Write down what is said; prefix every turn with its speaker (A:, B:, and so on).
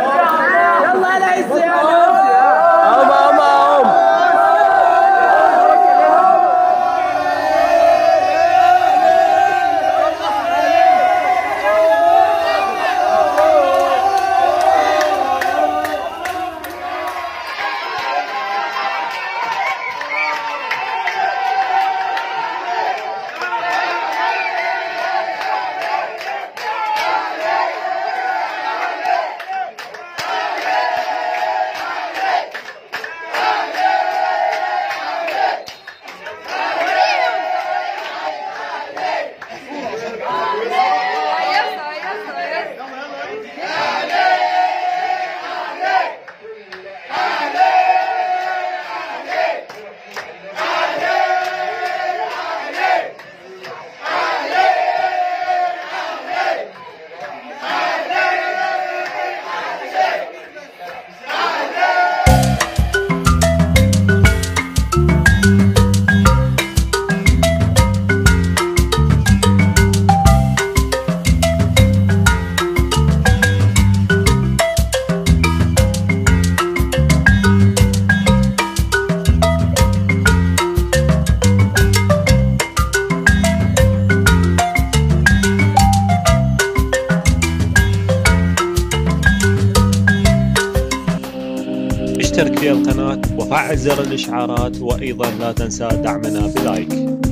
A: 맞아. اشترك في القناة وفعل زر الإشعارات وأيضا لا تنسى دعمنا بلايك.